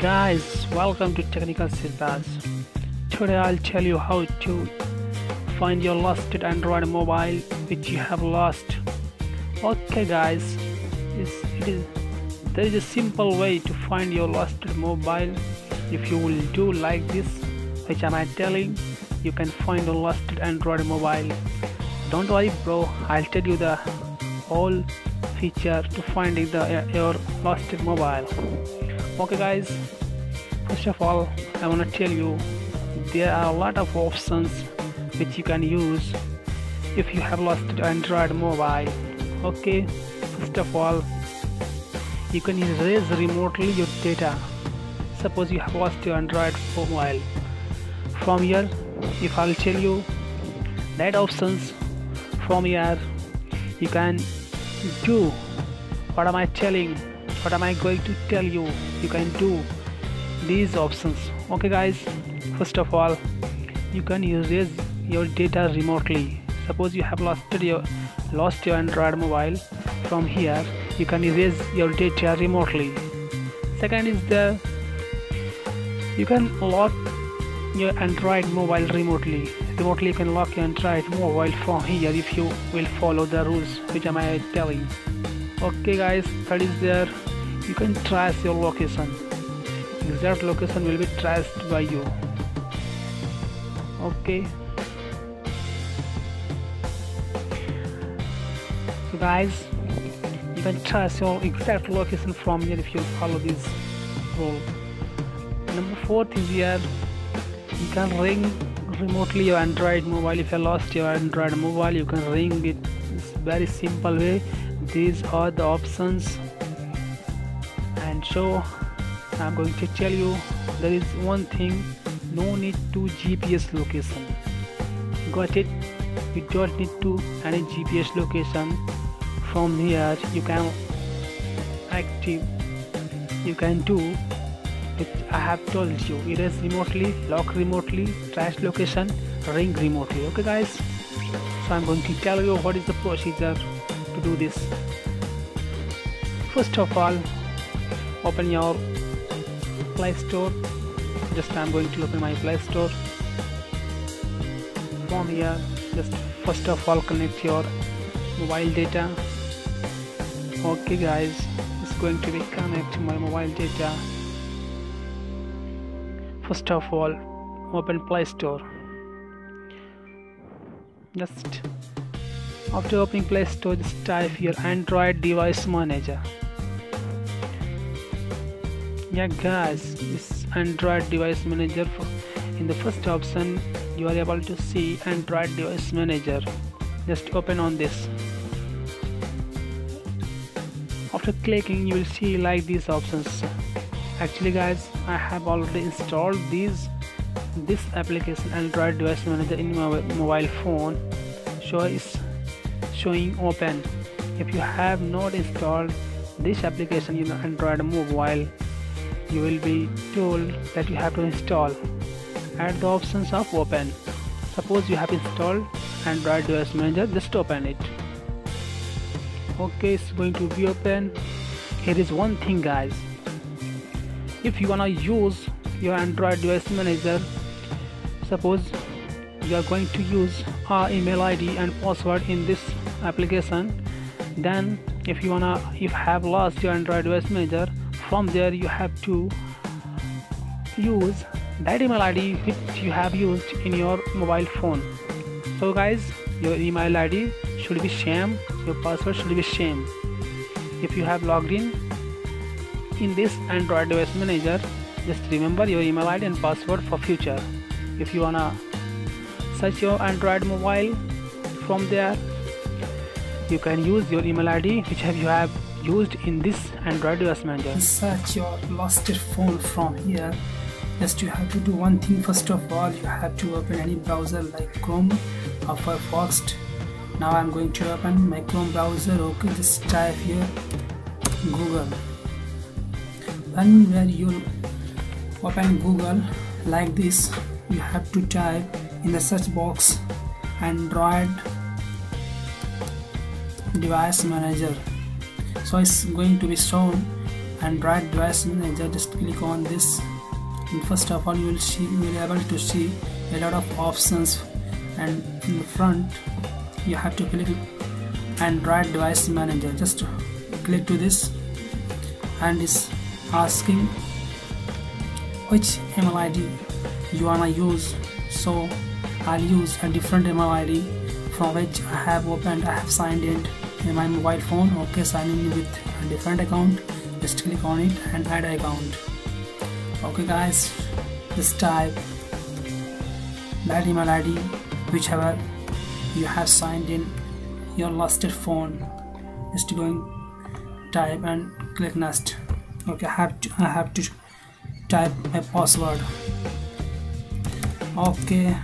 guys, welcome to Technical Sirtaj. Today I'll tell you how to find your lost Android mobile which you have lost. Okay guys, it is there is a simple way to find your lost mobile. If you will do like this, which am I telling, you can find your lost Android mobile. Don't worry bro, I'll tell you the whole feature to finding the uh, your lost mobile. Okay guys. First of all I want to tell you there are a lot of options which you can use if you have lost Android mobile. Okay first of all you can erase remotely your data. Suppose you have lost your Android mobile. From here if I'll tell you that options. From here you can do. What am I telling? What am I going to tell you? You can do these options. Okay guys. First of all you can erase your data remotely. Suppose you have lost your lost your Android mobile from here. You can erase your data remotely. Second is the you can lock your Android mobile remotely remotely you can lock your Android mobile from here if you will follow the rules which am I telling. Okay guys that is there. You can trace your location. Exact location will be traced by you. Okay. So guys you can trace your exact location from here if you follow this rule. Number fourth is here. You can ring remotely your android mobile. If you lost your android mobile you can ring it. It's very simple way. These are the options. And so i'm going to tell you there is one thing no need to gps location. Got it? You don't need to any gps location. From here you can active. You can do which I have told you erase remotely lock remotely trash location ring remotely. Okay guys? So I'm going to tell you what is the procedure to do this. First of all open your play store. Just I'm going to open my play store. From here just first of all connect your mobile data. Okay guys? It's going to be connect my mobile data first of all open play store. Just after opening play store just type your android device manager. Yeah guys this android device manager in the first option you are able to see android device manager. Just open on this. After clicking you will see like these options actually guys I have already installed these this application Android device manager in my mobile phone. So it's showing open. If you have not installed this application in Android mobile you will be told that you have to install. Add the options of open. Suppose you have installed Android device manager just open it. Okay it's going to be open. Here is one thing guys if you wanna use your android device manager suppose you are going to use our email id and password in this application then if you wanna if have lost your android device manager from there you have to use that email id which you have used in your mobile phone. So guys your email id should be same your password should be same. If you have logged in in this android device manager just remember your email id and password for future. If you wanna search your android mobile from there you can use your email id which have you have used in this android device manager. Search your lost phone from here. Just you have to do one thing. First of all you have to open any browser like chrome or firefox. Now i'm going to open my chrome browser. Okay just type here google when where you open google like this. You have to type in the search box android device manager. So it's going to be shown. Android device manager just click on this. And first of all you will see you will be able to see a lot of options. And in the front you have to click android device manager. Just click to this. And it's asking which email id you wanna use? So I'll use a different email ID from which I have opened I have signed in in my mobile phone. Okay sign in with a different account. Just click on it and add account. Okay guys just type that email ID whichever you have signed in your lusted phone. Just go and type and click next okay I have to I have to type my password. Okay.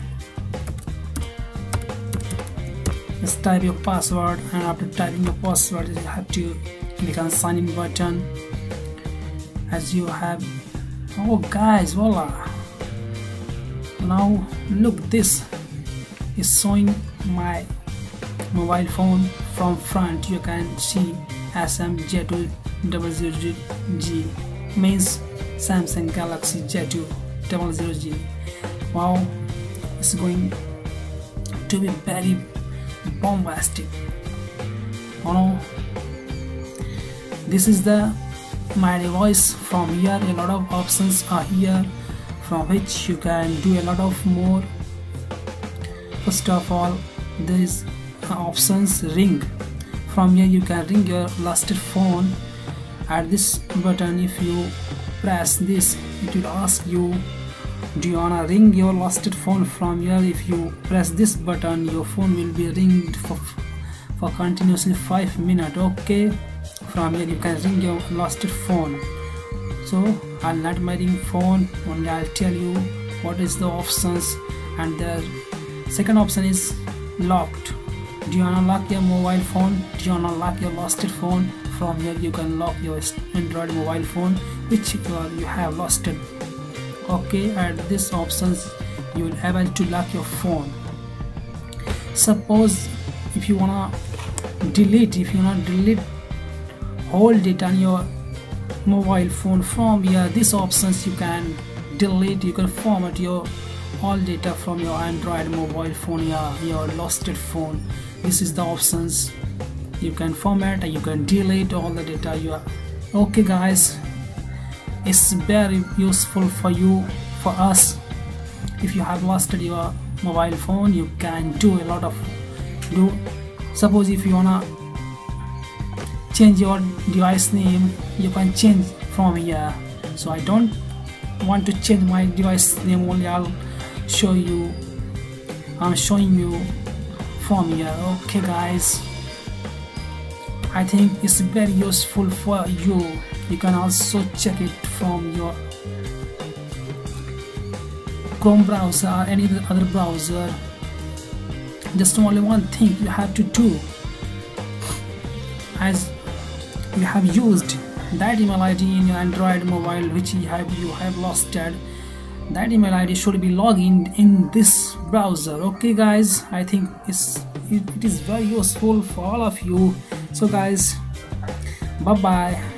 Just type your password and after typing your password you have to click on sign in button. As you have oh guys voila. Now look this is showing my mobile phone from front. You can see SM-J200G means Samsung Galaxy J200G wow it's going to be very bombastic. Oh this is the my device from here. A lot of options are here from which you can do a lot of more. First of all there is options ring. From here you can ring your lusted phone at this button if you press this it will ask you do you wanna ring your lusted phone from here? If you press this button your phone will be ringed for for continuously 5 minutes. Okay from here you can ring your lusted phone. So I'll not my ring phone only I'll tell you what is the options. And the second option is locked. Do you wanna lock your mobile phone? Do you wanna lock your lusted phone from here you can lock your android mobile phone which you have lost it. Okay at this options you will able to lock your phone. Suppose if you wanna delete if you wanna delete whole data on your mobile phone from here these options you can delete you can format your all data from your android mobile phone your lost phone. This is the options you can format and you can delete all the data you are. Okay guys. It's very useful for you for us. If you have lost your mobile phone you can do a lot of do. Suppose if you wanna change your device name you can change from here. So I don't want to change my device name only I'll show you I'm showing you from here. Okay guys I think it's very useful for you. You can also check it from your Chrome browser or any other browser. Just only one thing you have to do. As you have used that email id in your android mobile which you have you have lost that that email id should be logged in this browser. Okay guys i think it's it, it is very useful for all of you so guys bye bye